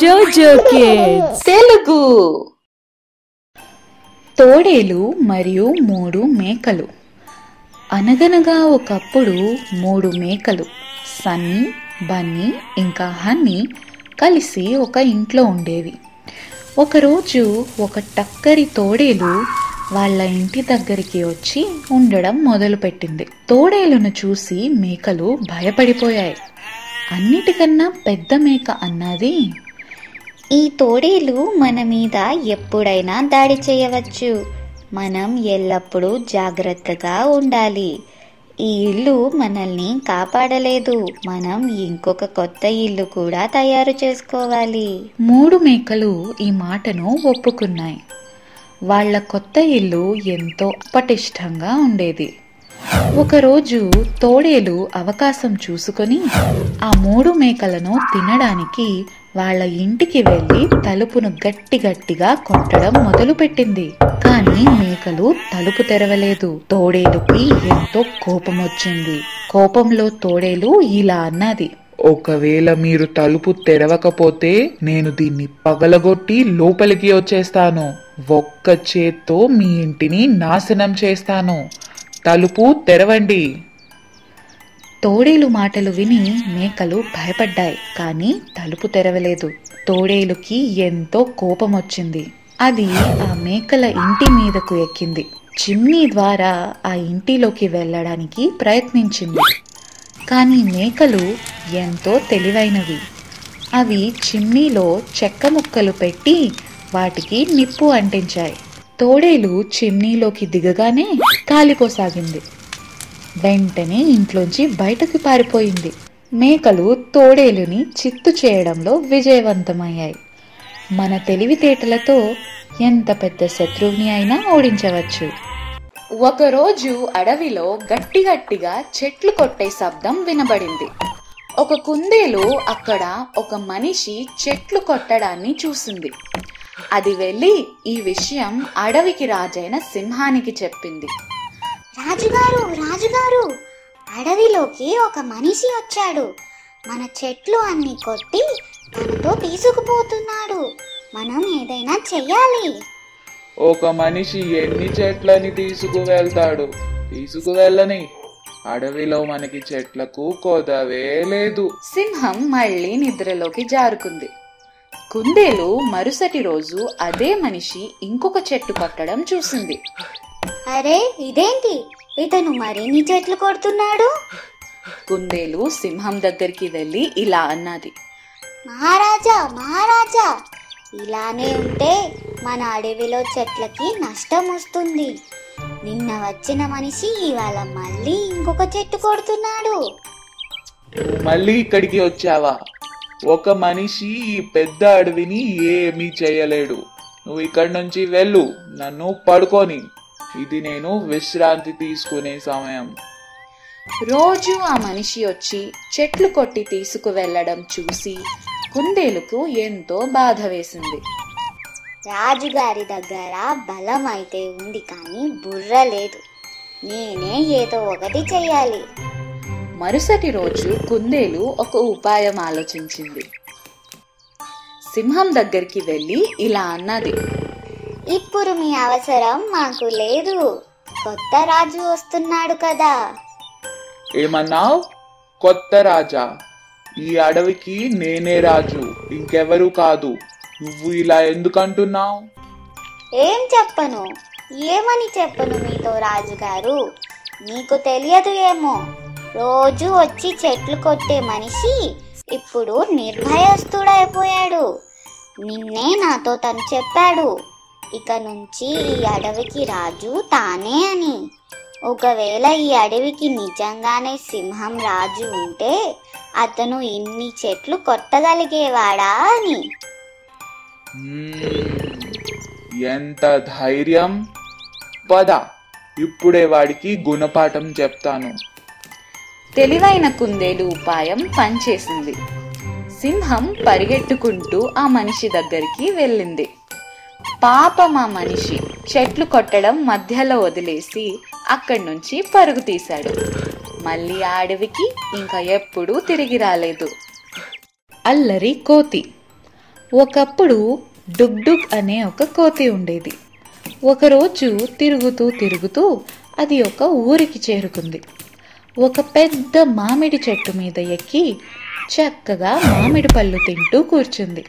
జోజో కిడ్స్. తెలుగు. తోడేలు మరియు మూడు మేకలు. అనగనగా ఒకప్పుడు మూడు మేకలు సన్నీ బన్నీ ఇంకా హన్నీ కలిసి ఒక ఇంట్లో ఉండేవి. ఒకరోజు ఒక టక్కరి తోడేలు వాళ్ళ ఇంటి దగ్గరికి వచ్చి ఉండడం మొదలుపెట్టింది. తోడేలును చూసి మేకలు భయపడిపోయాయి. అన్నిటికన్నా పెద్ద మేక అన్నది. ఈ తోడేలు మన మీద ఎప్పుడైనా దాడి చేయవచ్చు. మనం ఎల్లప్పుడూ జాగ్రత్తగా ఉండాలి. ఈ ఇల్లు మనల్ని కాపాడలేదు. మనం ఇంకొక కొత్త ఇల్లు కూడా తయారు చేసుకోవాలి. మూడు మేకలు ఈ మాటను ఒప్పుకున్నాయి. వాళ్ళ కొత్త ఇల్లు ఎంతో పటిష్టంగా ఉండేది. ఒకరోజు తోడేలు అవకాశం చూసుకొని ఆ మూడు మేకలను తినడానికి వాళ్ళ ఇంటికి వెళ్ళి తలుపును గట్టి గట్టిగా కొట్టడం మొదలుపెట్టింది. కానీ మేకలు తలుపు తెరవలేదు. తోడేలుకి ఎంతో కోపం వచ్చింది కోపంలో తోడేలు ఇలా అన్నది. ఒకవేళ మీరు తలుపు తెరవకపోతే నేను దీన్ని పగలగొట్టి లోపలికి వచ్చేస్తాను. ఒక్క చేత్తో మీ ఇంటిని నాశనం చేస్తాను. తలుపు తెరవండి. తోడేలు మాటలు విని మేకలు భయపడ్డాయి కానీ తలుపు తెరవలేదు. తోడేలుకి ఎంతో కోపం వచ్చింది అది ఆ మేకల ఇంటి మీదకు ఎక్కింది. చిమ్నీ ద్వారా ఆ ఇంటిలోకి వెళ్ళడానికి ప్రయత్నించింది. కానీ మేకలు ఎంతో తెలివైనవి. అవి చిమ్నీలో చెక్క ముక్కలు పెట్టి వాటికి నిప్పు అంటించాయి. తోడేలు చిమ్నీలోకి దిగగానే కాలిపోసాగింది. వెంటనే ఇంట్లోంచి బయటకు పారిపోయింది. మేకలు తోడేలుని చిత్తు చేయడంలో విజయవంతమయ్యాయి. మన తెలివితేటలతో ఎంత పెద్ద శత్రువుని అయినా ఓడించవచ్చు. ఒకరోజు అడవిలో గట్టి గట్టిగా చెట్లు కొట్టే శబ్దం వినబడింది. ఒక కుందేలు అక్కడ ఒక మనిషి చెట్లు కొట్టడాన్ని చూసింది. అది వెళ్ళి ఈ విషయం అడవికి రాజైన సింహానికి చెప్పింది. రాజుగారు రాజుగారు అడవిలోకి ఒక మనిషి వచ్చాడు. మన చెట్లు అన్ని కొట్టి తనతో తీసుకుపోతున్నాడు. మనం ఏదైనా చెయ్యాలి. ఒక మనిషి ఎన్ని చెట్లని తీసుకువెళ్తాడు? తీసుకువెళ్ళని. అడవిలో మనకి చెట్లకు కొదవే లేదు. సింహం మళ్ళీ నిద్రలోకి జారుకుంది. కుందేలు మరుసటి రోజు అదే మనిషి ఇంకొక చెట్టు కొట్టడం చూసింది. అరే ఇదేంటి? ఇతను మరిన్ని చెట్లు కొడుతున్నాడు? కుందేలు సింహం దగ్గరికి వెళ్ళి ఇలా అన్నది. మహారాజా మహారాజా ఇలానే ఉంటే మన అడవిలో చెట్లకి నష్టం వస్తుంది. నిన్న వచ్చిన మనిషి ఇవాళ మళ్ళీ ఇంకొక చెట్టు కొడుతున్నాడు. మళ్ళీ ఇక్కడికి వచ్చావా? ఒక మనిషి ఈ పెద్ద అడవిని ఏమీ చేయలేడు. నువ్వు ఇక్కడి నుంచి వెళ్ళు నన్ను పడుకొని. ఇది నేను విశ్రాంతి తీసుకునే సమయం. రోజు ఆ మనిషి వచ్చి చెట్లు కొట్టి తీసుకువెళ్ళడం చూసి కుందేలుకు ఎంతో బాధ వేసింది. రాజుగారి దగ్గర బలం అయితే ఉంది కానీ బుర్ర లేదు. నేనే ఏదో ఒకటి చెయ్యాలి. మరుసటి రోజు కుందేలు ఒక ఉపాయం ఆలోచించింది. సింహం దగ్గరికి వెళ్ళి ఇలా అన్నది. ఇప్పుడు మీ అవసరం మాకు లేదు. కొత్త రాజు వస్తున్నాడు కదా. ఏమన్నావ్? కొత్త రాజా ఈ అడవికి నేనే రాజు ఇంకెవరు కాదు. నువ్వు ఇలా ఎందుకు అంటున్నావు ఏం చెప్పను? ఏమని చెప్పను మీతో రాజుగారు? మీకు తెలియదు ఏమో. రోజు వచ్చి చెట్లు కొట్టే మనిషి ఇప్పుడు నిర్భయస్తుడైపోయాడు నిన్నే నాతో తను చెప్పాడు ఇక నుంచి ఈ అడవికి రాజు తానే అని. ఒకవేళ ఈ అడవికి నిజంగానే సింహం రాజు ఉంటే అతను ఇన్ని చెట్లు కొట్టగలిగేవాడా అని. ఎంత ధైర్యం. పద ఇప్పుడే వాడికి గుణపాఠం చెప్తాను. తెలివైన కుందేలు ఉపాయం పనిచేసింది. సింహం పరిగెట్టుకుంటూ ఆ మనిషి దగ్గరికి వెళ్ళింది. పాపం ఆ మనిషి చెట్లు కొట్టడం మధ్యలో వదిలేసి అక్కడి నుంచి పరుగు తీశాడు. మళ్ళీ ఆ అడవికి ఇంకా ఎప్పుడూ తిరిగి రాలేదు. అల్లరి కోతి. ఒకప్పుడు డుగ్ డుగ్ అనే ఒక కోతి ఉండేది. ఒకరోజు తిరుగుతూ తిరుగుతూ అది ఒక ఊరికి చేరుకుంది. ఒక పెద్ద మామిడి చెట్టు మీద ఎక్కి చక్కగా మామిడి పళ్ళు తింటూ కూర్చుంది.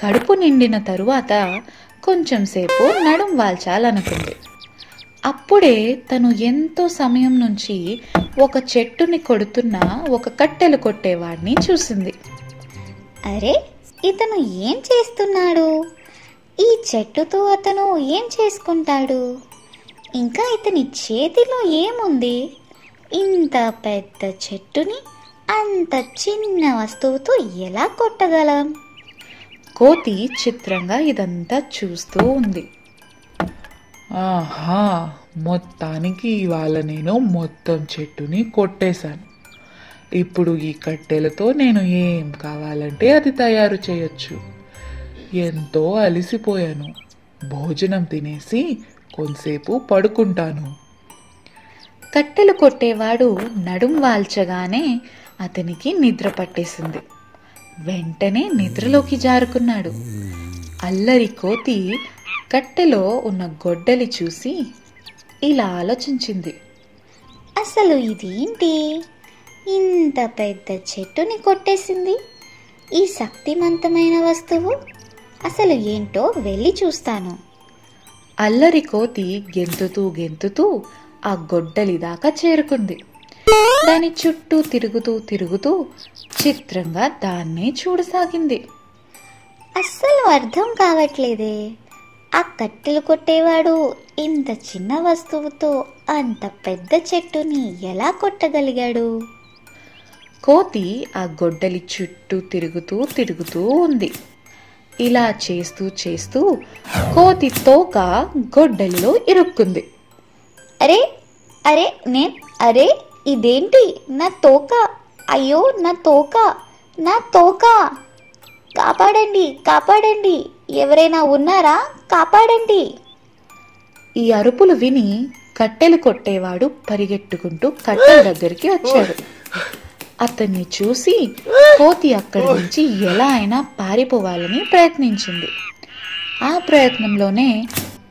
కడుపు నిండిన తరువాత కొంచెం సేపు నడుం వాల్చాలనుకుంది. అప్పుడే తను ఎంతో సమయం నుంచి ఒక చెట్టుని కొడుతున్న ఒక కట్టెలు కొట్టేవాడిని చూసింది. అరే ఇతను ఏం చేస్తున్నాడు? ఈ చెట్టుతో అతను ఏం చేసుకుంటాడు? ఇంకా ఇతని చేతిలో ఏముంది? ఇంత పెద్ద చెట్టుని అంత చిన్న వస్తువుతో ఎలా కొట్టగలం? కోతి చిత్రంగా ఇదంతా చూస్తూ ఉంది. ఆహా మొత్తానికి ఇవాళ నేను మొత్తం చెట్టుని కొట్టేశాను. ఇప్పుడు ఈ కట్టెలతో నేను ఏం కావాలంటే అది తయారు చేయొచ్చు. ఎంతో అలసిపోయాను. భోజనం తినేసి కొంతసేపు పడుకుంటాను. కట్టెలు కొట్టేవాడు నడుం వాల్చగానే అతనికి నిద్ర పట్టేసింది. వెంటనే నిద్రలోకి జారుకున్నాడు. అల్లరి కోతి కట్టెలో ఉన్న గొడ్డలి చూసి ఇలా ఆలోచించింది. అసలు ఇదేంటి? ఇంత పెద్ద చెట్టుని కొట్టేసింది. ఈ శక్తివంతమైన వస్తువు అసలు ఏంటో వెళ్ళి చూస్తాను. అల్లరి కోతి గెంతుతూ గెంతుతూ ఆ గొడ్డలి దాకా చేరుకుంది. దాని చుట్టూ తిరుగుతూ తిరుగుతూ చిత్రంగా దాన్నే చూడసాగింది. అస్సలు అర్థం కావట్లేదే. ఆ కట్టెలు కొట్టేవాడు ఇంత చిన్న వస్తువుతో అంత పెద్ద చెట్టుని ఎలా కొట్టగలిగాడు? కోతి ఆ గొడ్డలి చుట్టూ తిరుగుతూ తిరుగుతూ ఉంది. ఇలా చేస్తూ చేస్తూ కోతి తోక గొడ్డలిలో ఇరుక్కుంది. అరే అరే నే అరే ఇదేంటి? నా తోక. అయ్యో నా తోక. నా తోక. కాపాడండి కాపాడండి. ఎవరైనా ఉన్నారా? కాపాడండి. ఈ అరుపులు విని కట్టెలు కొట్టేవాడు పరిగెట్టుకుంటూ కట్టెల దగ్గరికి వచ్చాడు. అతన్ని చూసి కోతి అక్కడి నుంచి ఎలా అయినా పారిపోవాలని ప్రయత్నించింది. ఆ ప్రయత్నంలోనే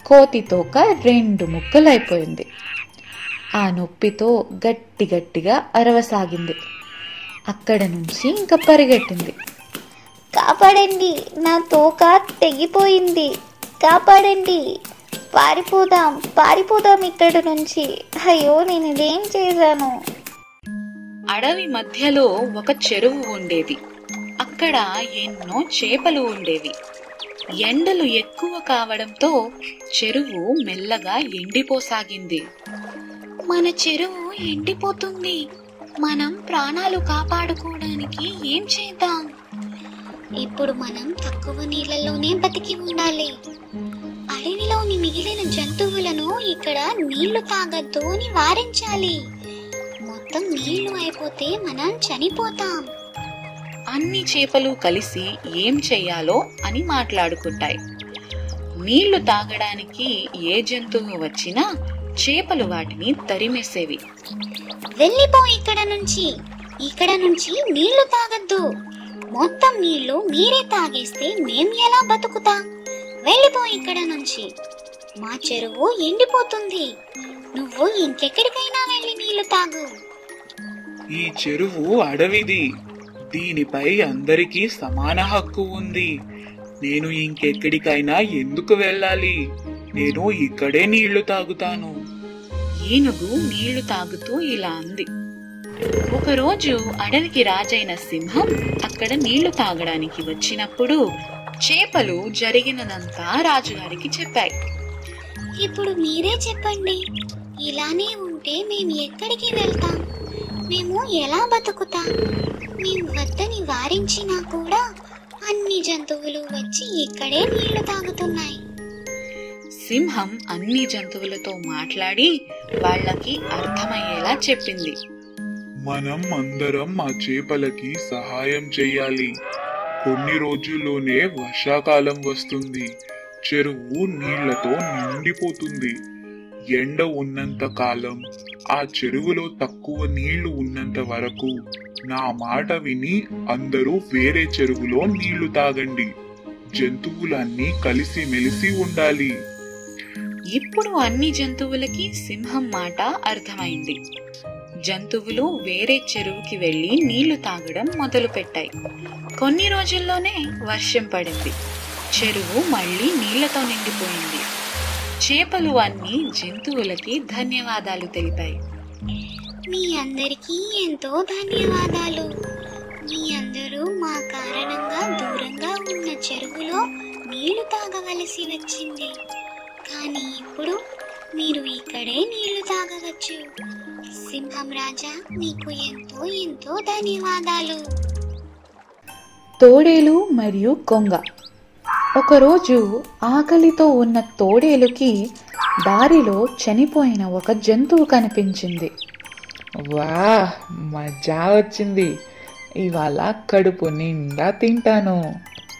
కోతి తోక రెండు ముక్కలైపోయింది. ఆ నొప్పితో గట్టి గట్టిగా అరవసాగింది. అక్కడ నుంచి ఇంకా పరిగెట్టింది. కాపాడండి నా తోక తెగిపోయింది. కాపాడండి పారిపోదాం పారిపోదాం ఇక్కడి నుంచి. అయ్యో నేను ఇదేం చేశాను? అడవి మధ్యలో ఒక చెరువు ఉండేది. అక్కడ ఎన్నో చేపలు ఉండేవి. ఎండలు ఎక్కువ కావడంతో చెరువు మెల్లగా ఎండిపోసాగింది. మన చెరువు ఎండిపోతుంది. మనం ప్రాణాలు కాపాడుకోవడానికి ఏం చేద్దాం? ఇప్పుడు మనం తక్కువ నీళ్ళలోనే బతికి ఉండాలి. అడవిలోని మిగిలిన జంతువులను ఇక్కడ నీళ్ళు తాగద్దు అని వారించాలి. మొత్తం నీళ్ళు అయిపోతే మనం చనిపోతాం. అన్ని చేపలు కలిసి ఏం చెయ్యాలో అని మాట్లాడుకుంటాయి. నీళ్ళు తాగడానికి ఏ జంతువు వచ్చినా చేపలు వాటిని తరిమేసేవి. వెళ్ళిపో ఇక్కడ నుంచి. ఇక్కడ నుంచి నీళ్ళు తాగద్దు. మొత్తం నీళ్ళు మీరే తాగేస్తే మేం ఎలా బతుకుతాం? వెళ్ళిపో ఇక్కడ నుంచి. మా చెరువు ఎండిపోతుంది. నువ్వు ఇంకెక్కడికైనా వెళ్ళి నీళ్ళు తాగు. ఈ చెరువు అడవిది. దీనిపై అందరికీ సమాన హక్కు ఉంది. నేను ఇంకెక్కడికైనా ఎందుకు వెళ్ళాలి? నేను ఇక్కడే నీళ్ళు తాగుతాను. ఏనుగు నీళ్ళు తాగుతూ ఇలా అంది. ఒకరోజు అడవికి రాజైన సింహం అక్కడ నీళ్ళు తాగడానికి వచ్చినప్పుడు చేపలు జరిగినదంతా రాజుగారికి చెప్పాయి. ఇప్పుడు మీరే చెప్పండి. ఇలానే ఉంటే మేము ఎక్కడికి వెళ్తాం? మేము ఎలా బతుకుతాం? మేము వద్దని వారించినా కూడా అన్ని జంతువులు వచ్చి ఇక్కడే నీళ్ళు తాగుతున్నాయి. సింహం అన్ని జంతువులతో మాట్లాడి వాళ్ళకి అర్థమయ్యేలా చెప్పింది. మనం అందరం ఆ చేపలకి సహాయం చెయ్యాలి. కొన్ని రోజుల్లోనే వర్షాకాలం వస్తుంది. చెరువు నీళ్ళతో నిండిపోతుంది. ఎండ ఉన్నంత కాలం ఆ చెరువులో తక్కువ నీళ్ళు ఉన్నంత వరకు నా మాట విని అందరూ వేరే చెరువులో నీళ్ళు తాగండి. జంతువులన్నీ కలిసి మెలిసి ఉండాలి. ఇప్పుడు అన్ని జంతువులకి సింహం మాట అర్థమైంది. జంతువులు వేరే చెరువుకి వెళ్ళి నీళ్ళు తాగడం మొదలుపెట్టాయి. కొన్ని రోజుల్లోనే వర్షం పడింది. చెరువు మళ్ళీ నీళ్ళతో నిండిపోయింది. చేపలు అన్ని జంతువులకి ధన్యవాదాలు తెలిపాయి మీ అందరికీ ఎంతో ధన్యవాదాలు. మీ అందరూ మా కారణంగా దూరంగా ఉన్న చెరువులో నీళ్ళు తాగవలసి వచ్చింది. కానీ ఇప్పుడు మీరు ఇక్కడే నీళ్ళు తాగవచ్చు. సింహం రాజా మీకు ఎంతో ఎంతో ధన్యవాదాలు. తోడేలు మరియు కొంగ. ఒకరోజు ఆకలితో ఉన్న తోడేలుకి దారిలో చనిపోయిన ఒక జంతువు కనిపించింది. వా మజా వచ్చింది. ఇవాళ కడుపు నిండా తింటాను.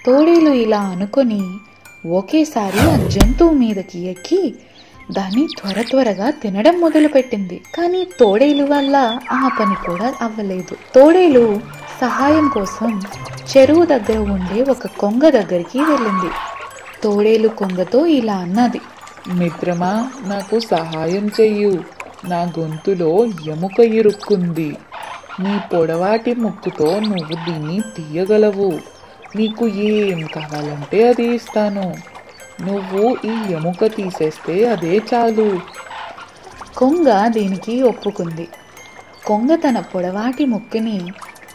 తోడేలు ఇలా అనుకొని ఒకేసారి ఆ జంతువు మీదకి ఎక్కి దాన్ని త్వర త్వరగా తినడం మొదలుపెట్టింది. కానీ తోడేలు వల్ల ఆ పని కూడా అవ్వలేదు. తోడేలు సహాయం కోసం చెరువు దగ్గర ఉండే ఒక కొంగ దగ్గరికి వెళ్ళింది. తోడేలు కొంగతో ఇలా అన్నది మిత్రమా నాకు సహాయం చెయ్యు. నా గొంతులో ఎముక ఇరుక్కుంది. నీ పొడవాటి ముక్కుతో నువ్వు దీన్ని తీయగలవు. నీకు ఏం కావాలంటే అది ఇస్తాను. నువ్వు ఈ ఎముక తీసేస్తే అదే చాలు. కొంగ దీనికి ఒప్పుకుంది. కొంగ తన పొడవాటి ముక్కుని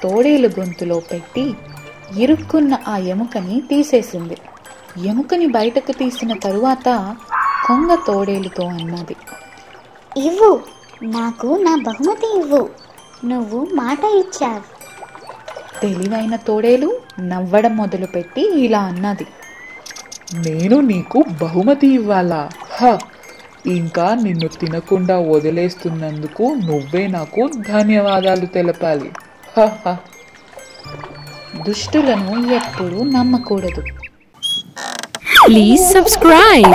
తోడేలు గొంతులో పెట్టి ఇరుక్కున్న ఆ ఎముకని తీసేసింది. ఎముకని బయటకు తీసిన తరువాత కొంగ తోడేలుతో అన్నది ఇవ్వు నాకు నా బహుమతి ఇవ్వు. నువ్వు మాట ఇచ్చావు. తెలివైన తోడేలు నవ్వడం మొదలుపెట్టి ఇలా అన్నది నేను నీకు బహుమతి ఇవ్వాలా? హ ఇంకా నిన్ను తినకుండా వదిలేస్తున్నందుకు నువ్వే నాకు ధన్యవాదాలు తెలపాలి. దుష్టులను ఎప్పుడూ నమ్మకూడదు. Please subscribe